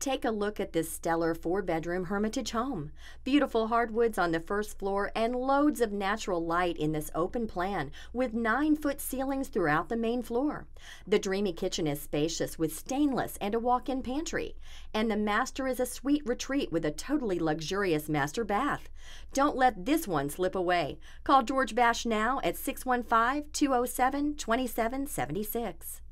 Take a look at this stellar four bedroom Hermitage home. Beautiful hardwoods on the first floor and loads of natural light in this open plan with nine foot ceilings throughout the main floor. The dreamy kitchen is spacious with stainless and a walk in pantry. And the master is a sweet retreat with a totally luxurious master bath. Don't let this one slip away. Call George Basch now at 615 207 2776.